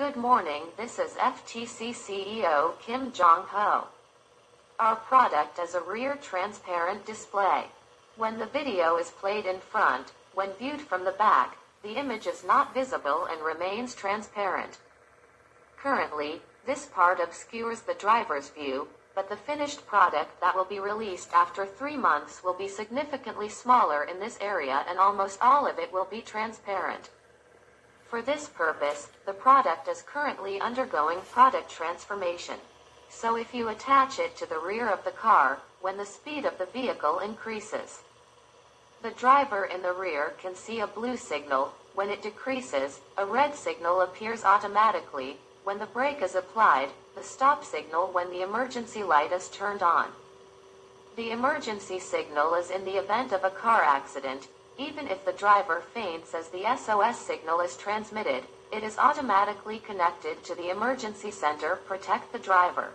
Good morning, this is FTC CEO Kim Jong Ho. Our product is a rear transparent display. When the video is played in front, when viewed from the back, the image is not visible and remains transparent. Currently, this part obscures the driver's view, but the finished product that will be released after three months will be significantly smaller in this area and almost all of it will be transparent. For this purpose, the product is currently undergoing product transformation. So if you attach it to the rear of the car, when the speed of the vehicle increases, the driver in the rear can see a blue signal. When it decreases, a red signal appears automatically. When the brake is applied, the stop signal when the emergency light is turned on. The emergency signal is in the event of a car accident. Even if the driver faints as the SOS signal is transmitted, it is automatically connected to the emergency center protect the driver.